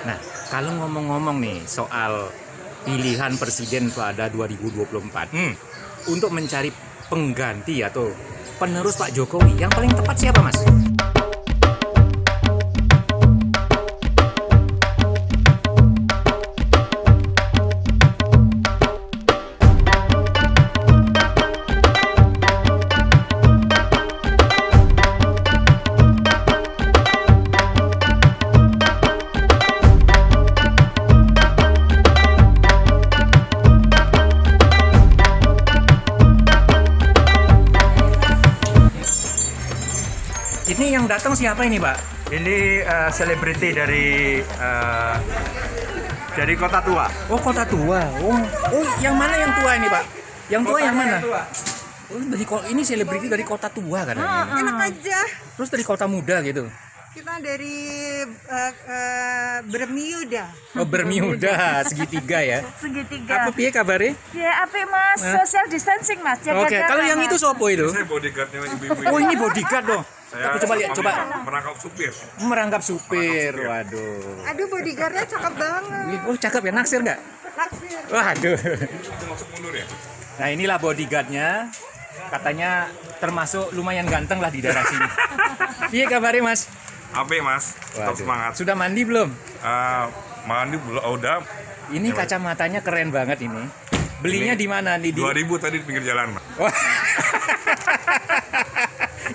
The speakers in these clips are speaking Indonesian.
Nah, kalau ngomong-ngomong nih soal pilihan presiden pada 2024 Hmm. untuk mencari pengganti atau penerus Pak Jokowi, yang paling tepat siapa, Mas? Ini yang datang siapa ini, Pak? Ini eh, selebriti dari eh, dari kota tua. Oh, kota tua. Oh, oh, yang mana yang tua ini, Pak? Yang tua yang mana? Oh, dari ini selebriti dari kota tua kan? enak aja Terus dari kota muda gitu. Kita dari uh, uh, Bermuda Oh, Bermuda segitiga ya. segitiga. Apa piye kabarnya? Ya, apa mas? Social distancing mas. Oke, jarak, kalau yang itu sopo itu? Saya bodyguardnya ibu-ibu Oh, ini bodyguard dong. Saya Aku coba lihat, coba merangkap supir. merangkap supir. Waduh. aduh bodyguardnya cakep banget Oh, cakep ya naksir nggak? naksir Waduh. Masuk mundur ya. Nah, inilah bodyguardnya. Katanya termasuk lumayan ganteng lah di daerah sini. Iya kabarnya, Mas? Ape mas, tetap Waduh. semangat. Sudah mandi belum? Eh, mandi belum? Oh, udah. Ini kacamatanya keren banget ini. Belinya Ini di mana nih? Di... 2000 tadi di pinggir jalan. Mas. Wah.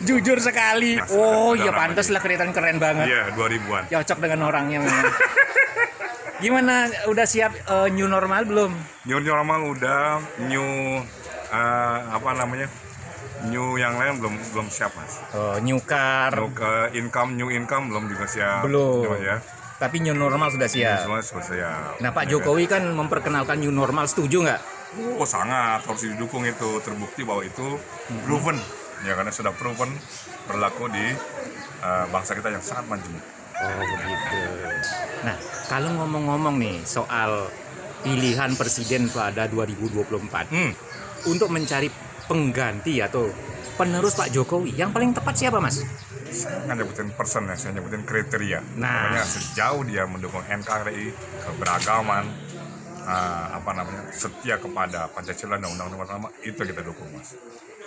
Jujur sekali. Mas, Oh, iya pantas lah kelihatan keren banget. Iya, 2000-an. Cocok dengan orangnya memang. Gimana? Udah siap eh, new normal belum? New normal udah, new eh, apa namanya? New yang lain belum belum siap mas. Oh, new car. New ke income, new income belum juga siap. Belum. Cuma ya. Tapi new normal sudah siap. Semua sudah siap. Nah, Pak Ya, Jokowi kan memperkenalkan new normal, setuju nggak? Oh sangat harus didukung itu terbukti bahwa itu proven ya karena sudah proven berlaku di uh, bangsa kita yang sangat majemuk. Oh, begitu. Nah, kalau ngomong-ngomong nih soal pilihan presiden pada 2024 Hmm. untuk mencari pengganti atau penerus Pak Jokowi, yang paling tepat siapa, Mas? Saya nggak nyebutin person ya, saya nyebutin kriteria. Nah. Pokoknya sejauh dia mendukung NKRI, keberagaman, uh, apa namanya, setia kepada Pancasila dan Undang-Undang Pertama, itu kita dukung mas.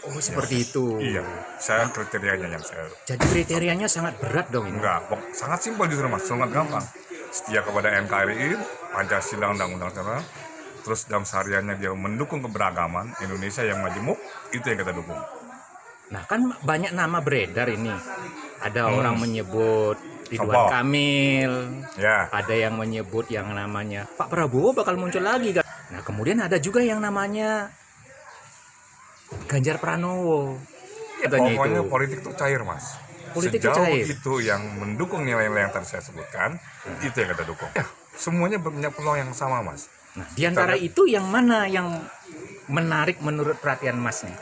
Oh, seperti itu. Iya, saya kriterianya yang saya Jadi kriterianya sangat berat dong ini. Enggak, sangat simpel justru mas, sangat gampang. Setia kepada NKRI, Pancasila, Undang-Undang Negara, terus dalam sehariannya dia mendukung keberagaman Indonesia yang majemuk, itu yang kita dukung. Nah, kan banyak nama beredar ini. Ada orang menyebut Ridwan? Kamil, Ya, ada yang menyebut yang namanya Pak Prabowo bakal muncul lagi kan. Nah, kemudian ada juga yang namanya Ganjar Pranowo. Katanya pokoknya itu. politik itu cair mas. Politik itu Sejauh cair. itu yang mendukung nilai-nilai yang tadi saya sebutkan, itu yang kita dukung. Ya, semuanya punya peluang yang sama mas. Nah, di antara itu yang mana yang menarik menurut perhatian Mas nih?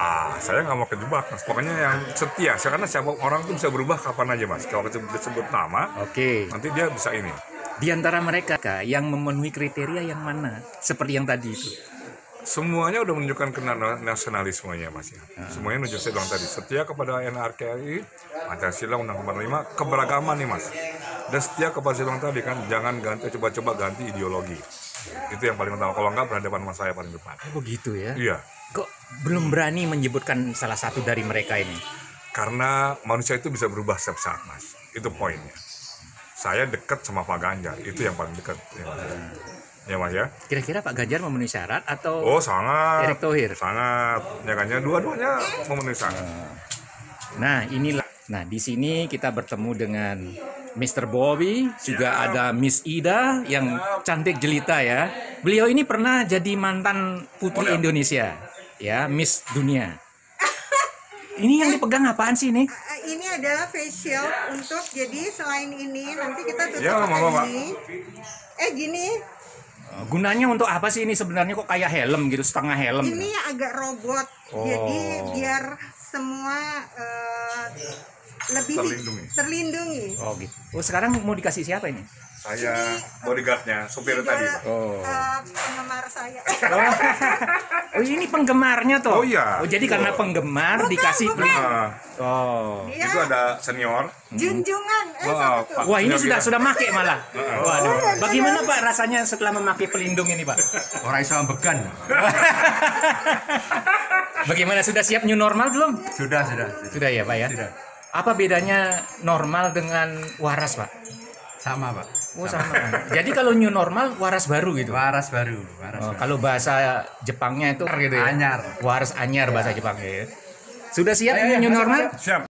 Ah, saya nggak mau kejebak mas. Pokoknya yang setia, karena siapa orang itu bisa berubah kapan aja mas. Kalau disebut, nama, Oke. nanti dia bisa ini. Di antara mereka yang memenuhi kriteria yang mana? Seperti yang tadi itu. semuanya udah menunjukkan ke na- nasionalismenya mas ya. Semuanya menunjuk saya bilang tadi setia kepada NRKRI, Pancasila, Undang-Undang 45, keberagaman nih mas. Dan setia kepada saya bilang tadi kan jangan ganti coba-coba ganti ideologi. Itu yang paling utama. Kalau enggak berhadapan sama saya paling depan. Oh, begitu ya. Iya. Kok belum berani menyebutkan salah satu dari mereka ini? Karena manusia itu bisa berubah setiap saat mas. Itu poinnya. Saya dekat sama Pak Ganjar. Itu yang paling dekat. Ya, mas. ya mas ya. Kira-kira Pak Ganjar memenuhi syarat atau Oh sangat. Erick Thohir? Sangat. Ya kan ya. Dua-duanya memenuhi syarat. Nah, inilah. Nah, di sini kita bertemu dengan Mr. Bobby, juga ada Miss Ida yang cantik jelita ya. Beliau ini pernah jadi mantan putri Indonesia, ya, Miss Dunia. Ini yang dipegang apaan sih ini? Uh, ini adalah facial untuk jadi selain ini nanti kita tutup Ya, mama, Pak. ini eh gini Gunanya untuk apa sih ini sebenarnya kok kayak helm gitu, setengah helm? ini agak robot jadi biar semua uh, lebih Terlindungi. terlindungi Oh gitu. Oh sekarang mau dikasih siapa ini? Saya bodyguardnya, supir tadi. Pak. Oh. Eh, penggemar saya. Oh ini penggemarnya toh? Oh, iya. Oh jadi karena penggemar dikasih bukan. Nah, Oh. Dia itu ada senior. junjungan. Eh, tuh? Pak. Wah ini sudah kita. sudah make malah. Waduh. Bagaimana Pak rasanya setelah memakai pelindung ini Pak? Orang Islam began. Bagaimana sudah siap new normal belum? Sudah, sudah. Sudah ya Pak ya. Apa bedanya normal dengan waras Pak? Sama, Pak. Oh sama. Jadi kalau new normal waras baru gitu. Waras baru, waras. Oh, kalau bahasa Jepangnya itu gitu ya. Anyar. Waras anyar bahasa Jepangnya ya. Sudah siap ini new normal? Siap.